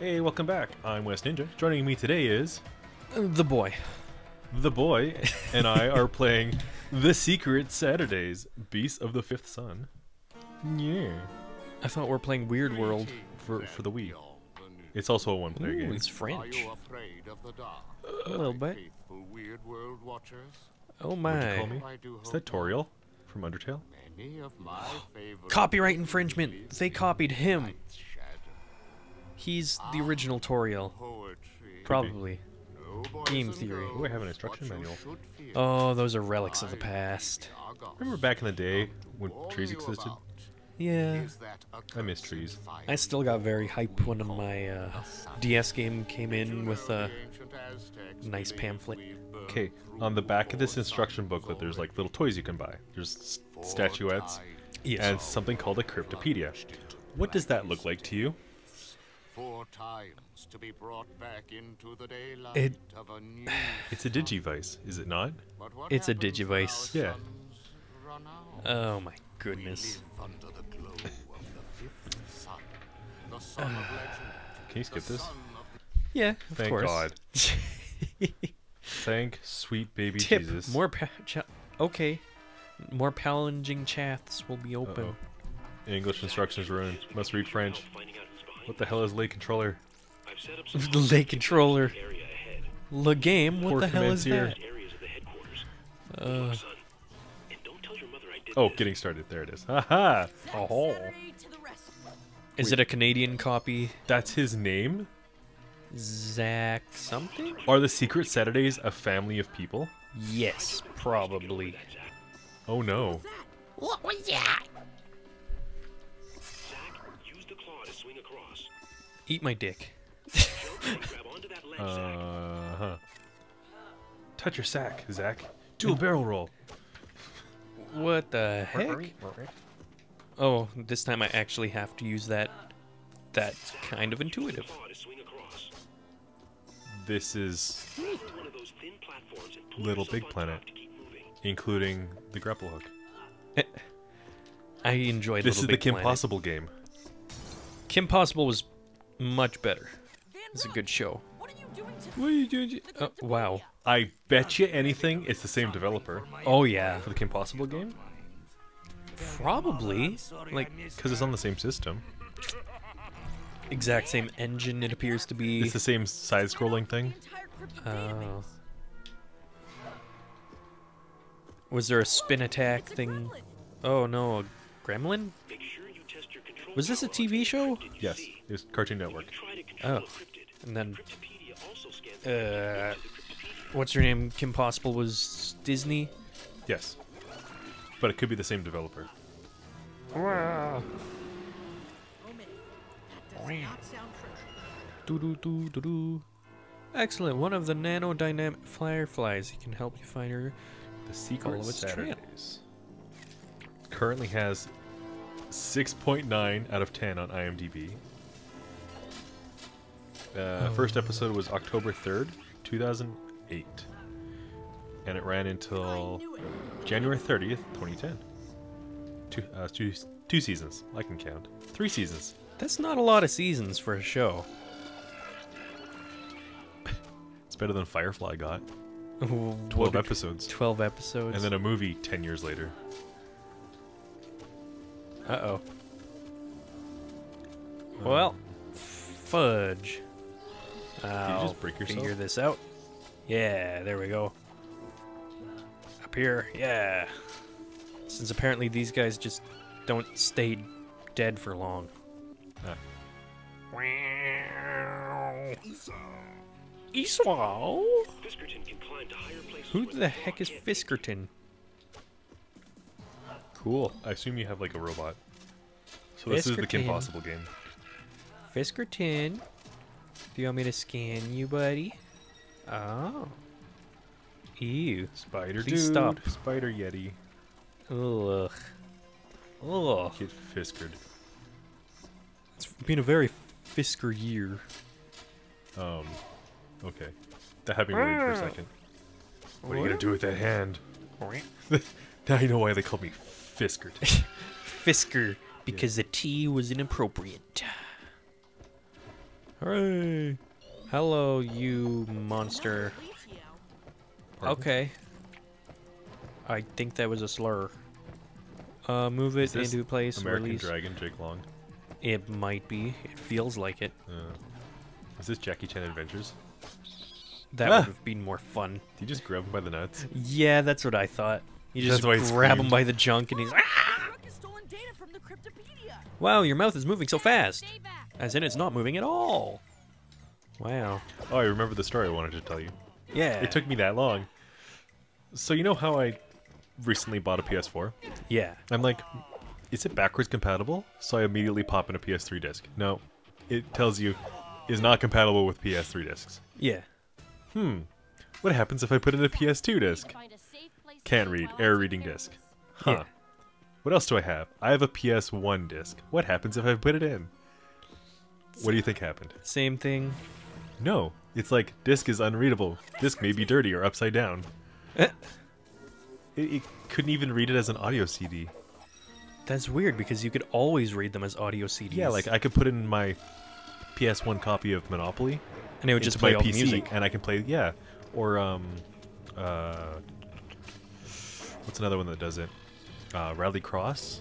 Hey, welcome back. I'm West Ninja. Joining me today is The boy. the boy, and I are playing The Secret Saturdays, Beast of the Fifth Sun. Yeah, I thought we are playing Weird World. for for the Wii. It's also a one-player game. it's Are French. you afraid of the dark? A little bit. Weird World watchers? Oh What'd call my. me? I do Is that Toriel from Undertale? Many of my favorite Copyright infringement. They copied him. Night's shadow, He's the original Toriel. Probably. Game theory. girls, Oh, I have an instruction manual. Oh, those are relics of the past. Remember back in the day when trees existed? Yeah. I miss trees. I still got very hyped when my uh, DS game came in with a the ancient Aztecs nice pamphlet. Okay, on the back of this instruction booklet, there's like little toys you can buy. There's statuettes Yes. and something called a cryptopedia. What does that look like to you? Four times to be brought back into the daylight It- of a new It's a digivice, is it not? It's a digivice. Yeah. suns run out? Oh my goodness. the glow of the fifth sun, the sun of legend, Can you skip this? sun of Yeah, of Thank course. God. Thank sweet baby Tip. Jesus. More pa- cha- Okay. More challenging chaths will be open. Uh-oh. English instructions ruined. Must read French. What the hell is lay controller? the lake controller. The game. What Poor the hell is commentator. that? Uh, Oh, getting started. There it is. Haha. Oh, is it a Canadian copy? that's his name. Zak something? Are the Secret Saturdays a family of people? Yes, probably. Oh no. What was that? Eat my dick. Uh huh. Touch your sack, Zak. Do a barrel roll. What the heck? Oh, this time I actually have to use that. That's kind of intuitive. This is Little Big Planet, including the grapple hook. I enjoyed This Little is the Kim Planet. Possible game. Kim Possible was much better. It's a good show. What are you doing to What are you doing? Oh, wow. I bet you anything it's the same developer Oh yeah, for the Kim Possible game probably. Like because it's on the same system. exact same engine. It appears to be. It's the same side-scrolling thing. entire Oh. database? Was there a spin attack thing? Oh no, a gremlin? Was this a TV show? Yes, it was Cartoon Network. Oh, and then uh, what's her name? Kim Possible was Disney. Yes, but it could be the same developer. Wow. That does not sound true. Doo doo doo doo doo. Excellent. One of the nanodynamic fireflies. He can help you find her. The Secret its trail. Saturdays currently has 6.9 out of 10 on IMDb. Uh, First episode was October 3rd, 2008, and it ran until it. January 30th, 2010. Two, uh, two, two seasons. I can count. Three seasons. That's not a lot of seasons for a show. It's better than Firefly got. What 12 episodes. 12 episodes. And then a movie 10 years later. Uh oh. Well, fudge. I'll just break yourself? figure this out. Yeah, there we go. Up here, yeah. Since apparently these guys just don't stay dead for long. Ah. Esau? Who the heck is Fiskerton? Cool. I assume you have like a robot. So this is the Kim Possible game. Fiskerton. Do you want me to scan you, buddy? Oh. Ew. Spider Please dude. stop. Spider Yeti. Ugh. Ugh. Get Fiskered. It's been a very Fisker year. Um, okay. That had me worried for a second. What are you gonna do with that hand? now you know why they called me Fiskert. Fisker, because the T was inappropriate. Hooray! Hello, you monster. Pardon? Okay. I think that was a slur. Uh, move it into place. American release. Dragon, Jake Long. It might be. It feels like it. Uh, is this Jackie Chan Adventures? That Ah! would have been more fun. Do you just grab him by the nuts? Yeah, that's what I thought. You just That's why grab him by the junk and he's. "Ah!" Rook has stolen data from the Cryptopedia. Wow, your mouth is moving so fast. As in, it's not moving at all. Wow. Oh, I remember the story I wanted to tell you. Yeah. It took me that long. So you know how I recently bought a PS4? Yeah. I'm like, is it backwards compatible? So I immediately pop in a PS3 disc. No, it tells you is not compatible with PS3 discs. Yeah. Hmm. What happens if I put in a PS2 disc? Find a safe place to Can't read. while Error reading disc. Huh. Yeah. What else do I have? I have a PS1 disc. What happens if I put it in? What do you think happened? Same thing. No. It's like disc is unreadable. Disc may be dirty or upside down. Eh, It, it couldn't even read it as an audio CD. That's weird because you could always read them as audio CDs. Yeah, like I could put in my PS1 copy of Monopoly and it would just play my all PC, the music. and I can play yeah, or um, uh, what's another one that does it? Uh, Rally Cross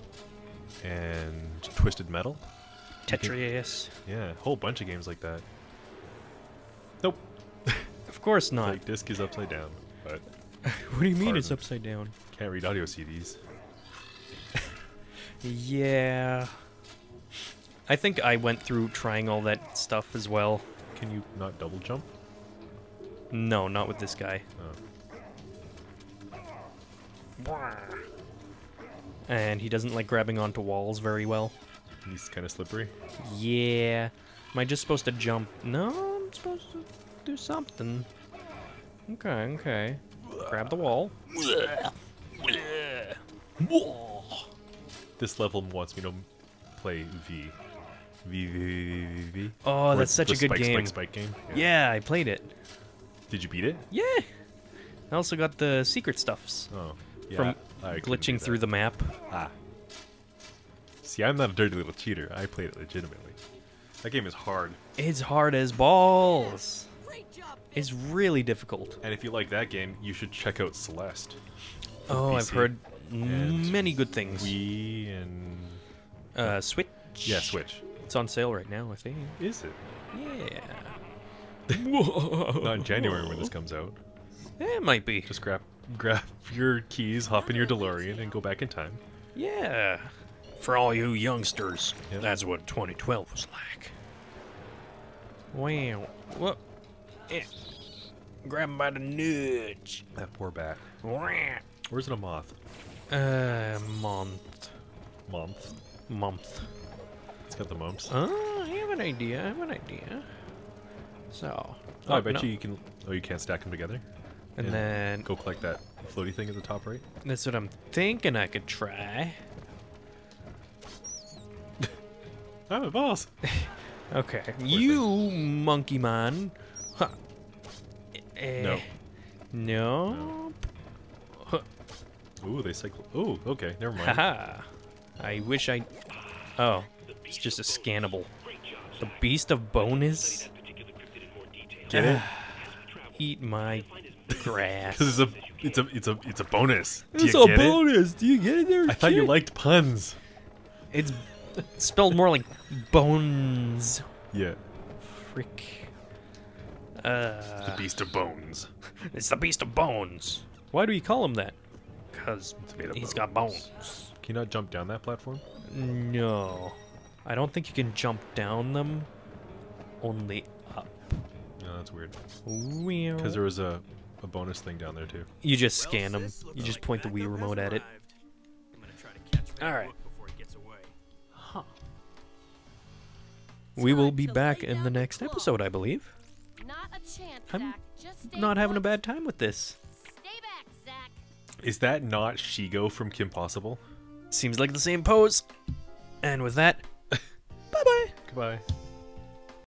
and Twisted Metal. Tetris. Yeah, a whole bunch of games like that. Nope, Of course not. like disc is upside down, but what do you mean it's upside down? can't read audio CDs. Yeah. I think I went through trying all that stuff as well. Can you not double jump? No, not with this guy. Oh. And he doesn't like grabbing onto walls very well. He's kind of slippery. Yeah. Am I just supposed to jump? No, I'm supposed to do something. Okay, okay. Grab the wall. This level wants me to play V. V, V, V, V, V. Oh, that's such a good spike, game. Spike, spike game. Yeah, I played it. Did you beat it? Yeah. I also got the secret stuffs Oh. Yeah, from I glitching through the map. Ah. See, I'm not a dirty little cheater. I played it legitimately. That game is hard. It's hard as balls. Great job. It's really difficult. And if you like that game, you should check out Celeste. for Oh, I've heard and many good things. Wii and Uh, Switch. yeah, Switch. It's on sale right now, I think. Is it? Yeah. Not in January when this comes out. Yeah, It might be. Just grab grab your keys, hop in your DeLorean, and go back in time. Yeah. For all you youngsters, Yep. that's what 2012 was like. Wow. What? Eh. Grab him by the nudge. That poor bat. Wah. Where's it a moth? Uh, month. Month. Month. It's got the mumps. Oh, I have an idea. I have an idea. So. Oh, I bet no. you you can. Oh, you can't stack them together. And and then Go collect that floaty thing at the top right. that's what I'm thinking I could try. I'm a boss. Okay. You monkey man. Huh. Eh. No. No. Ooh, they cycle. Ooh, okay, never mind. Haha. I wish I. Oh, it's just a scannable. The Beast of Bone is. Get it? Eat my grass. Because it's a, it's a, it's a, it's a bonus. Do It's you a get it? bonus. Do you get it there? I thought you liked puns. It's spelled more like bones. Yeah. Frick. Uh, The beast of bones. it's the Beast of Bones. Why do we call him that? Because made of he's got bones. bones. Can you not jump down that platform? No. I don't think you can jump down them. Only up. No, that's weird. Because Because there was a, a bonus thing down there too. You just scan them. You just point the Wii remote at it. All right. We will be back in the next episode, I believe. Not a chance, I'm Zak. Just stay Not having a bad time with this. Stay back, Zak. Is that not Shego from Kim Possible? Seems like the same pose. And with that, bye bye. Goodbye.